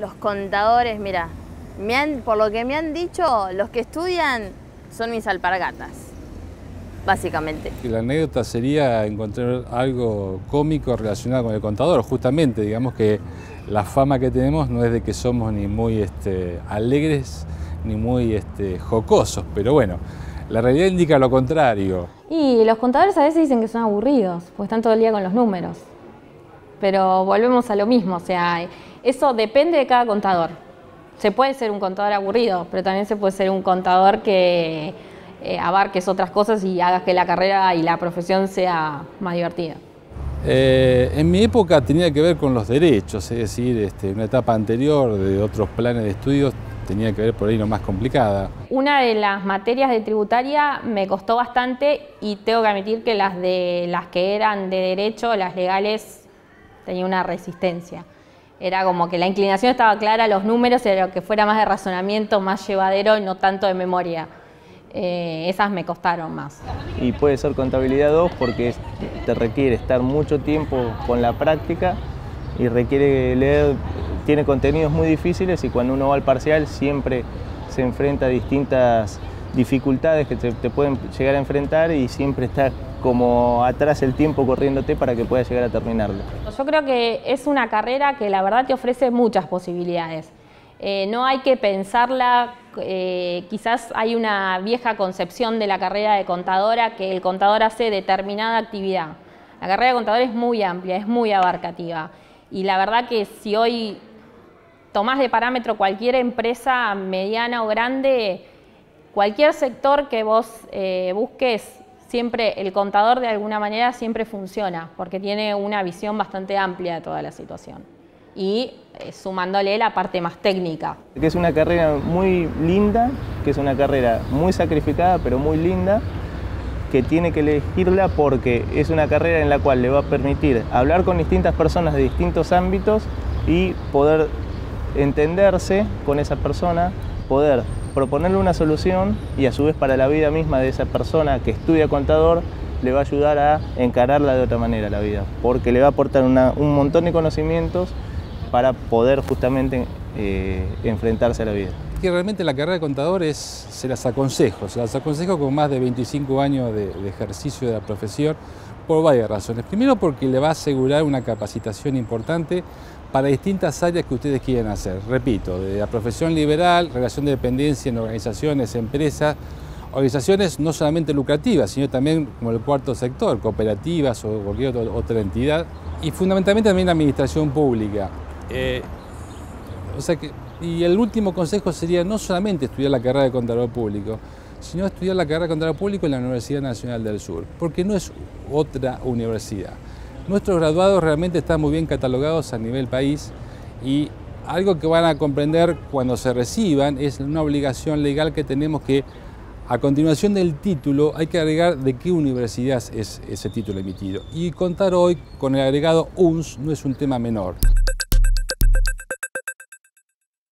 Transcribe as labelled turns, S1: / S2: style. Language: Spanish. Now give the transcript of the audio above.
S1: los contadores, mira, me han, por lo que me han dicho, los que estudian son mis alpargatas, básicamente.
S2: La anécdota sería encontrar algo cómico relacionado con el contador, justamente, digamos que la fama que tenemos no es de que somos ni muy este, alegres ni muy este, jocosos, pero bueno, la realidad indica lo contrario.
S3: Y los contadores a veces dicen que son aburridos, porque están todo el día con los números. Pero volvemos a lo mismo, o sea, eso depende de cada contador. Se puede ser un contador aburrido, pero también se puede ser un contador que eh, abarques otras cosas y hagas que la carrera y la profesión sea más divertida.
S2: Eh, en mi época tenía que ver con los derechos, es decir, este, una etapa anterior de otros planes de estudios tenía que ver por ahí lo más complicada.
S3: Una de las materias de tributaria me costó bastante y tengo que admitir que las, de, las que eran de derecho, las legales, tenía una resistencia. Era como que la inclinación estaba clara, los números, era que fuera más de razonamiento, más llevadero y no tanto de memoria. Eh, esas me costaron más.
S4: Y puede ser contabilidad 2 porque te requiere estar mucho tiempo con la práctica y requiere leer, tiene contenidos muy difíciles y cuando uno va al parcial siempre se enfrenta a distintas dificultades que te, pueden llegar a enfrentar y siempre está como atrás el tiempo corriéndote para que puedas llegar a terminarlo.
S3: Yo creo que es una carrera que la verdad te ofrece muchas posibilidades. Eh, no hay que pensarla, eh, quizás hay una vieja concepción de la carrera de contadora que el contador hace determinada actividad. La carrera de contador es muy amplia, es muy abarcativa. Y la verdad que si hoy tomás de parámetro cualquier empresa mediana o grande, cualquier sector que vos eh, busques, siempre el contador de alguna manera siempre funciona, porque tiene una visión bastante amplia de toda la situación y eh, sumándole la parte más técnica.
S4: Que es una carrera muy linda, que es una carrera muy sacrificada, pero muy linda, que tiene que elegirla porque es una carrera en la cual le va a permitir hablar con distintas personas de distintos ámbitos y poder entenderse con esa persona, poder proponerle una solución y a su vez para la vida misma de esa persona que estudia contador le va a ayudar a encararla de otra manera la vida, porque le va a aportar un montón de conocimientos para poder justamente eh, enfrentarse a la vida.
S2: Que realmente la carrera de contador es, se las aconsejo, se las aconsejo con más de 25 años de, ejercicio de la profesión por varias razones. Primero porque le va a asegurar una capacitación importante para distintas áreas que ustedes quieran hacer. Repito, de la profesión liberal, relación de dependencia en organizaciones, empresas, organizaciones no solamente lucrativas, sino también como el cuarto sector, cooperativas o cualquier otra entidad, y fundamentalmente también la administración pública. Eh, o sea que, y el último consejo sería no solamente estudiar la carrera de contador público, sino estudiar la carrera de contador público en la Universidad Nacional del Sur, porque no es otra universidad. Nuestros graduados realmente están muy bien catalogados a nivel país y algo que van a comprender cuando se reciban es una obligación legal que tenemos que, a continuación del título, hay que agregar de qué universidad es ese título emitido. Y contar hoy con el agregado UNS no es un tema menor.